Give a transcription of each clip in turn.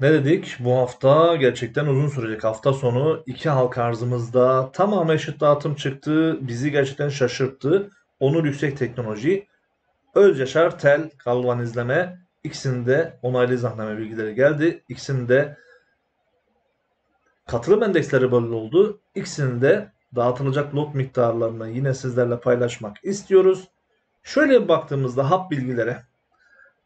Ne dedik? Bu hafta gerçekten uzun sürecek. Hafta sonu iki halka arzımızda tamamen eşit dağıtım çıktı. Bizi gerçekten şaşırttı. Onur Yüksek Teknoloji, Özyaşar Tel galvanizleme ikisinde onaylı izahname bilgileri geldi. İkisinde katılım endeksleri belli oldu. İkisinde dağıtılacak lot miktarlarını yine sizlerle paylaşmak istiyoruz. Şöyle baktığımızda hap bilgilere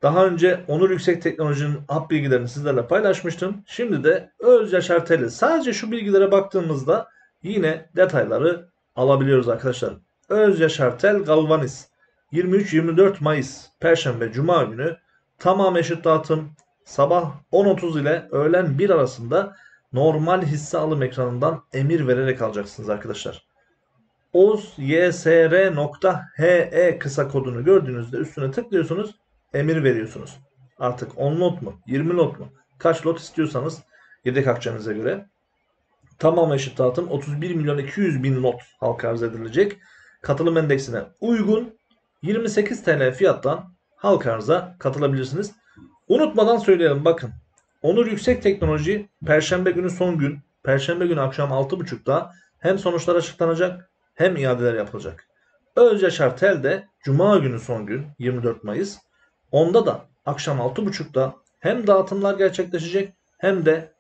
daha önce Onur Yüksek Teknoloji'nin hap bilgilerini sizlerle paylaşmıştım. Şimdi de Özyaşar Tel'i sadece şu bilgilere baktığımızda yine detayları alabiliyoruz arkadaşlar. Özyaşar Tel Galvaniz 23-24 Mayıs Perşembe Cuma günü tamam eşit dağıtım sabah 10.30 ile öğlen 1 arasında normal hisse alım ekranından emir vererek alacaksınız arkadaşlar. OZYSR.HE kısa kodunu gördüğünüzde üstüne tıklıyorsunuz emir veriyorsunuz. Artık 10 lot mu 20 lot mu kaç lot istiyorsanız yedek akçenize göre tamam eşit dağıtım 31 milyon 200 bin lot halka arz edilecek. Katılım endeksine uygun 28 TL fiyattan halka arza katılabilirsiniz. Unutmadan söyleyelim bakın. Onur Yüksek Teknoloji Perşembe günü son gün. Perşembe günü akşam 6.30'da hem sonuçlar açıklanacak hem iadeler yapılacak. Özyaşar Tel de Cuma günü son gün 24 Mayıs. Onda da akşam 6.30'da hem dağıtımlar gerçekleşecek hem de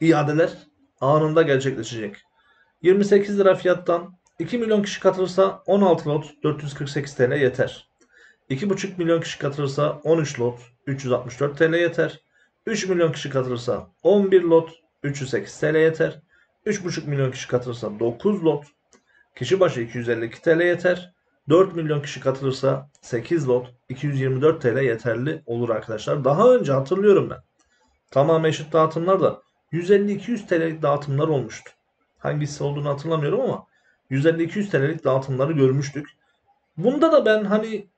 iadeler anında gerçekleşecek. 28 lira fiyattan 2 milyon kişi katılırsa 16 lot 448 TL yeter. 2,5 milyon kişi katılırsa 13 lot 364 TL yeter. 3 milyon kişi katılırsa 11 lot 308 TL yeter. 3,5 milyon kişi katılırsa 9 lot kişi başı 252 TL yeter. 4 milyon kişi katılırsa 8 lot 224 TL yeterli olur arkadaşlar. Daha önce hatırlıyorum ben. Tamam eşit dağıtımlarda 150-200 TL'lik dağıtımlar olmuştu. Hangisi olduğunu hatırlamıyorum ama 150-200 TL'lik dağıtımları görmüştük. Bunda da ben hani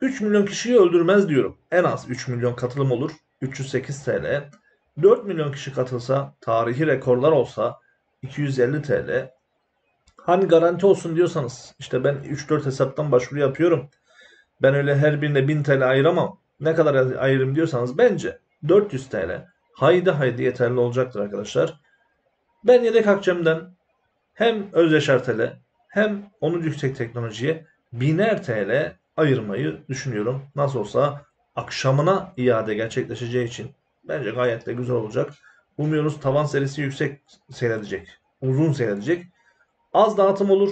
3 milyon kişiyi öldürmez diyorum. En az 3 milyon katılım olur. 308 TL. 4 milyon kişi katılsa, tarihi rekorlar olsa 250 TL. Hani garanti olsun diyorsanız işte ben 3-4 hesaptan başvuru yapıyorum. Ben öyle her birine 1000 TL ayıramam. Ne kadar ayırım diyorsanız bence 400 TL haydi haydi yeterli olacaktır arkadaşlar. Ben yedek akçemden hem Özyaşar Tel'e hem onun yüksek teknolojiye biner TL ayırmayı düşünüyorum. Nasıl olsa akşamına iade gerçekleşeceği için bence gayet de güzel olacak. Umuyoruz tavan serisi yüksek seyredecek. Uzun seyredecek. Az dağıtım olur.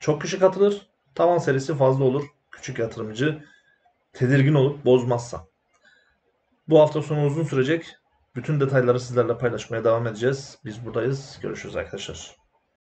Çok kişi katılır. Tavan serisi fazla olur. Küçük yatırımcı tedirgin olup bozmazsa. Bu hafta sonu uzun sürecek. Bütün detayları sizlerle paylaşmaya devam edeceğiz. Biz buradayız. Görüşürüz arkadaşlar.